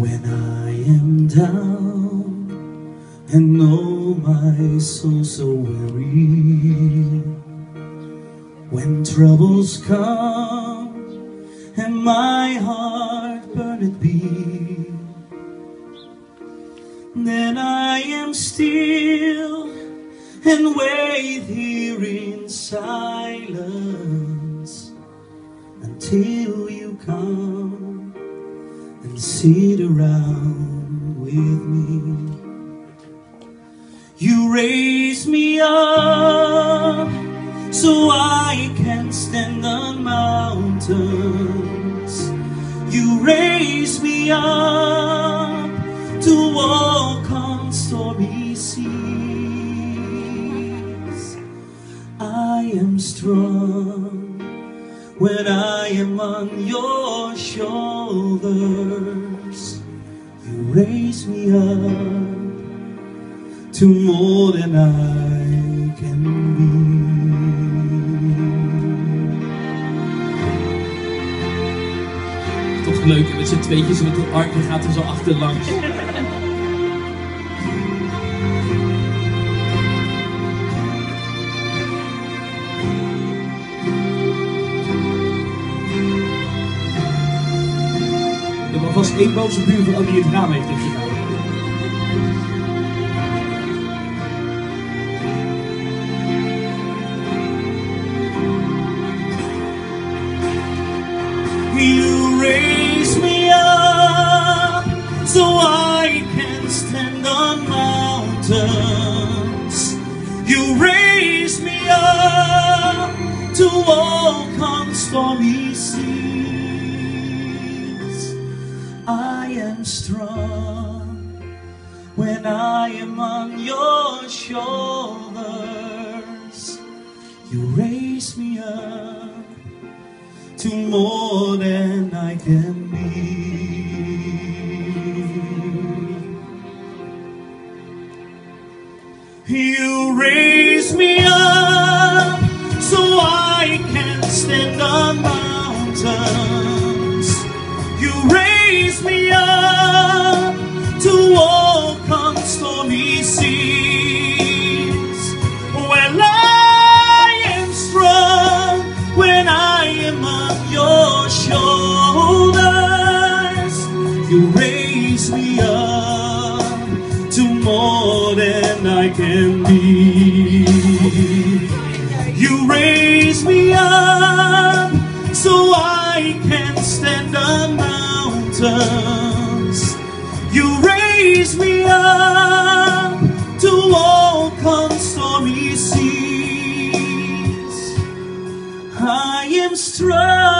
When I am down and know my soul so weary, when troubles come and my heart burneth be, then I am still and wait here in silence until you come sit around with me. You raise me up so I can stand on mountains. You raise me up to walk on stormy seas. I am strong when I am on your shoulders. You raise me up to more than I can be. Toch leuk, met z'n tweetjes met dat armpje gaat er zo achterlangs. Was één boze buurvrouw die het raam heeft dichtgehouden. You raise me up so I can stand on mountains. You raise me up to walk on stormy seas. I am strong when I am on your shoulders. You raise me up to more than I can be. You raise me up so I can stand on mountains. More than I can be. You raise me up so I can stand on mountains. You raise me up to walk on stormy seas. I am strong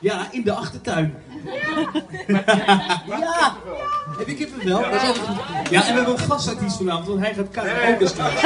Ja, in de achtertuin. Ja, heb ik het wel? Ja, en we hebben een gastartiest vanavond, want hij gaat karaoke straks.